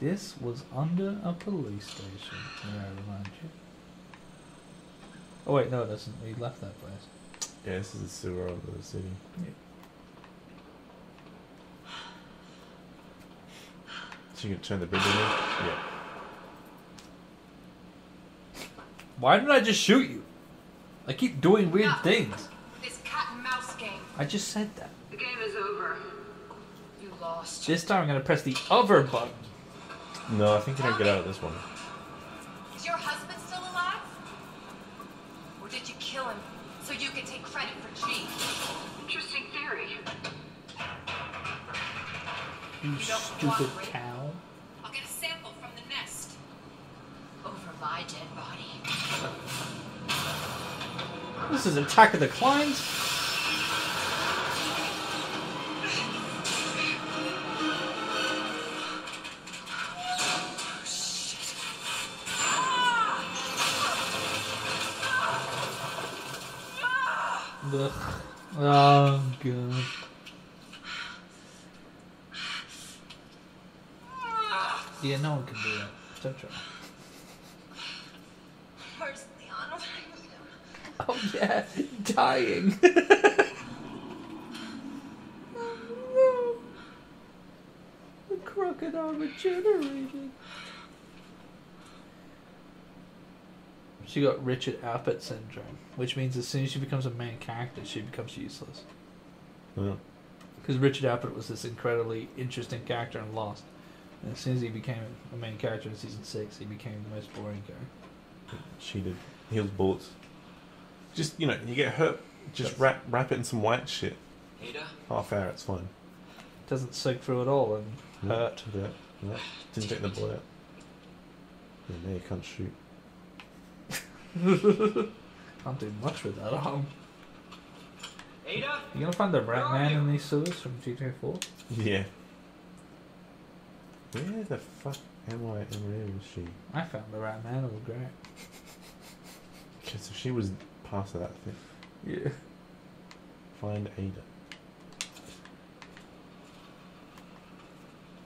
This was under a police station, may I remind you. Oh wait, no it doesn't. We left that place. Yeah, this is the sewer of the city. So you can turn the bridge on Yeah. Why didn't I just shoot you? I keep doing weird No. things. This cat and mouse game. I just said that. The game is over. You lost. This time I'm gonna press the other button. No, I think you don't get out of this one. Is your husband still alive? Or did you kill him so you can take credit for G? Interesting theory. You, You stupid cow. I'll get a sample from the nest. Over my dead body. This is Attack of the Clowns. Ugh. Oh god. Yeah, no one can do that. Don't try. Where's Leon when I need him? Oh yeah, dying. oh no. The crocodile regenerated. She got Richard Alpert syndrome, which means as soon as she becomes a main character, she becomes useless. Yeah. Because Richard Alpert was this incredibly interesting character in Lost. And as soon as he became a main character in season six, he became the most boring character. Cheated. Heals bullets. Just, you know, you get hurt, just That's- wrap wrap it in some white shit. Ada? Half hour, it's fine. Doesn't soak through at all and Yeah, hurt. Yeah, yeah. Didn't take the bullet out. Yeah, now you can't shoot. Can't do much with that arm. Ada? You gonna find the rat man you? in these sewers from GTA 4? Yeah. Where the fuck am I and where is she? I found the rat man, it was great. Okay, so she was past of that thing. Yeah. Find Ada.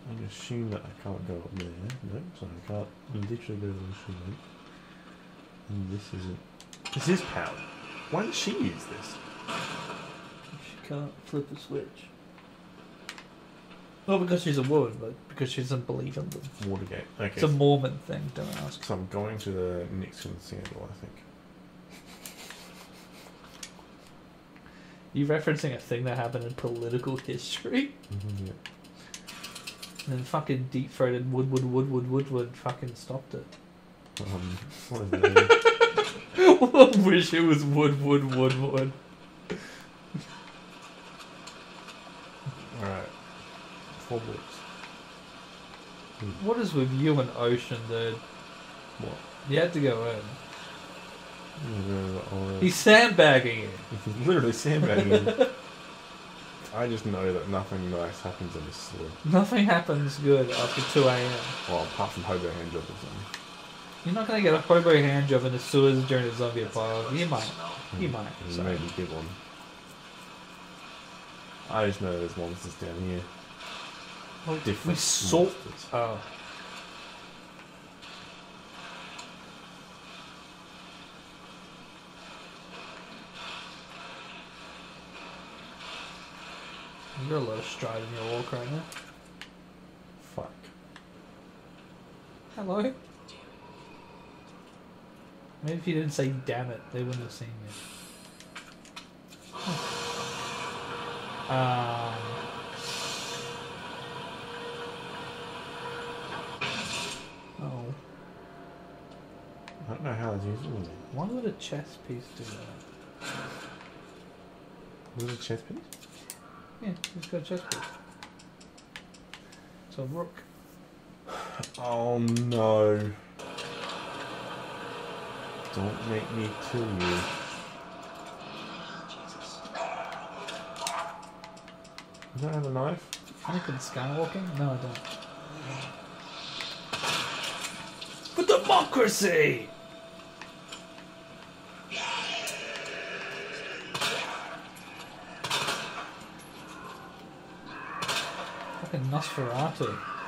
I assume that I can't go up there. No, so I can't literally go to the machine. And this is it. This is power. Why does she use this? She can't flip a switch. Not because she's a woman, but because she doesn't believe in them. Watergate. Okay. It's a Mormon thing, don't ask. so I'm going to the Nixon scandal, I think. You referencing a thing that happened in political history? Mm-hmm, yeah. And then fucking deep throated Woodwood Woodwood Woodwood fucking stopped it. Um, what is the? I wish it was Woodwood Woodwood. Alright. Four books. What is with you and Ocean, dude? What? You had to go in. Uh, He's sandbagging you. He's literally sandbagging. I just know that nothing nice happens in this story. Nothing happens good after 2 a.m. Well, apart from Hobo Hand Job or something. You're not gonna get a hobo hand job in the sewers during a zombie apocalypse. You might. You might. Mm, Sorry. Maybe get one. I just know there's monsters down here. Well, Different we saw. monsters. Oh. You're a little stride in your walk right now. Fuck. Hello. Maybe if you didn't say damn it, they wouldn't have seen you. Um. Oh. I don't know how it's useful. Why would a chess piece do that? Was it a chess piece? Yeah, it's got a chess piece. It's a rook. Oh no. Don't make me kill you. You don't have a knife? Anakin Skywalking? No, I don't. For democracy! Fucking Nosferatu.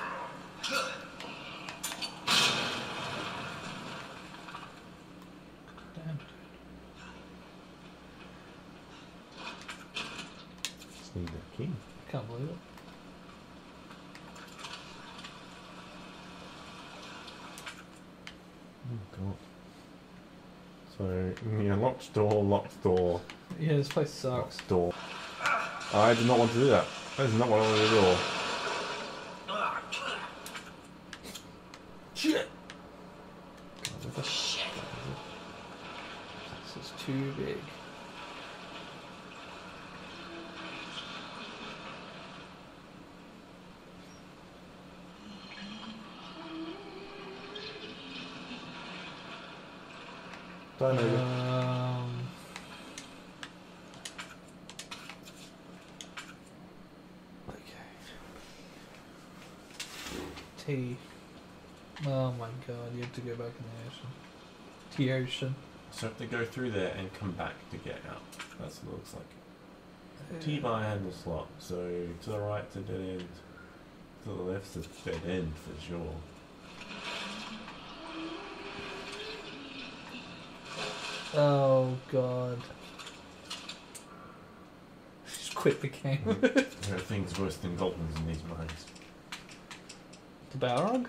need the key. Can't believe it. Oh god. So yeah, locked door, locked door. Yeah, this place sucks. Locked door. I did not want to do that. That is not what I wanted to do. Shit. God, Shit. This is too big. Don't move it. Um, okay. T. Oh my god, you have to go back in the ocean. T ocean. So have to go through there and come back to get out. That's what it looks like. T bar handle slot. So to the right to dead end. To the left is dead end for sure. Oh god. Just quit the game. There are things worse than goblins in these mines. the Balrog?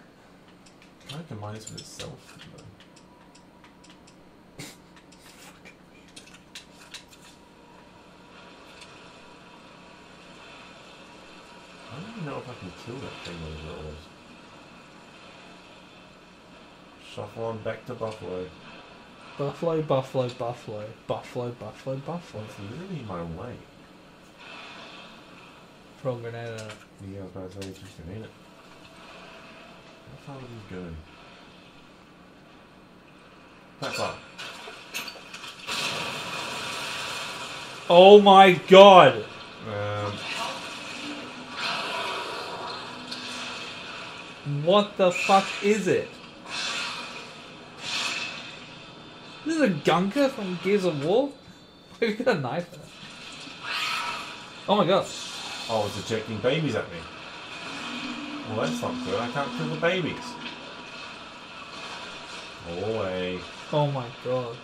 I can mine this with itself. though. I don't even know if I can kill that thing whatever it. Shuffle on back to Buffalo. Buffalo, Buffalo, Buffalo, Buffalo, Buffalo, Buffalo. it's literally my way. Throw a grenade at it. Yeah, I was about to say, just a minute. How far did we go? That far. Oh my god! Um, What the fuck is it? This is a gunker from Gears of War? Who's got a knife it? Oh my god. oh, it's ejecting babies at me. Well, that's not good. I can't kill the babies. Go away. Oh my god.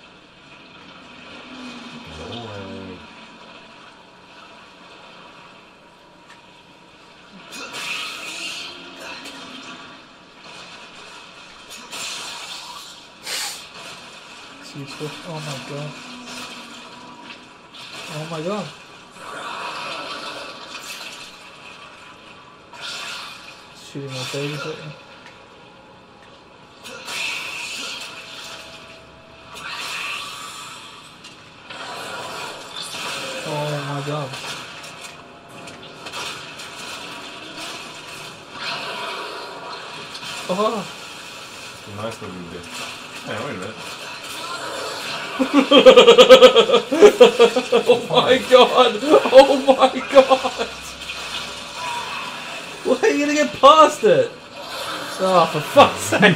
Oh my god. Oh my god. Shooting more babies at. Oh my god. Oh, nice looking bit. Hey, wait a minute. Oh my god! Oh my god! Why are you gonna get past it? Oh, for fuck's sake!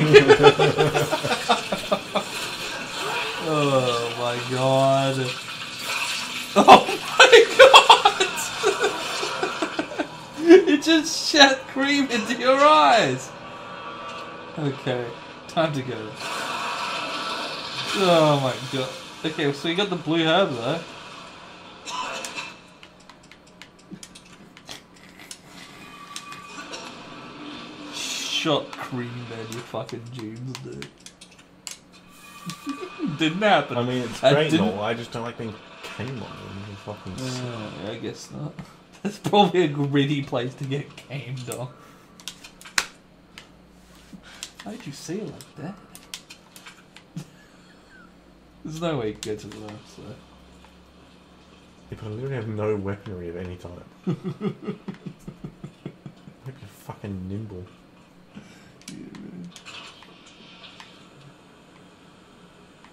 oh my god! Oh my god! it just shat cream into your eyes! Okay, time to go. Oh my god. Okay, so you got the blue herb though. Shot cream man, you fucking jeans, dude. Didn't happen. I mean, it's great and all. I just don't like being came on. You fucking. Uh, I guess not. That's probably a gritty place to get gamed on. How'd you say it like that? There's no way you can get to the left, so. If I literally have no weaponry of any type. Hope you're fucking nimble.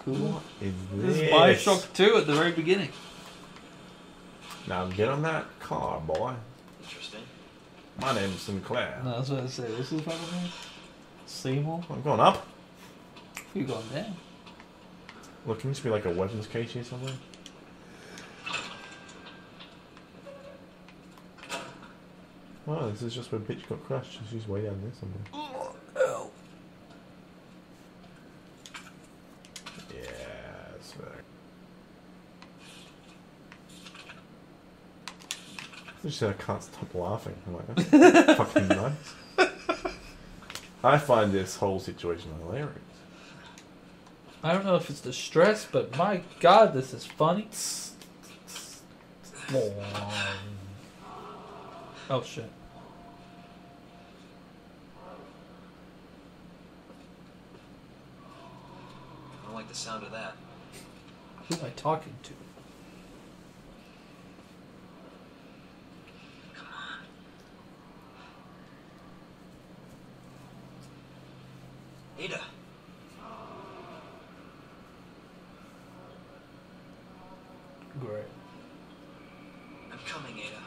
Cool. What is This this? is Bioshock 2 at the very beginning. Now get on that car, boy. Interesting. My name's Sinclair. No, that's what I say. This is fucking name. Seymour? I'm going up. You gone down? Look, can this be like a weapons case here somewhere? Oh, this is just where bitch got crushed. She's way down there somewhere. Oh. Yes. She said I can't stop laughing. I'm like, that's fucking nice. I find this whole situation hilarious. I don't know if it's the stress, but my god, this is funny. Oh shit. I don't like the sound of that. Who am I talking to? မငယ်တာ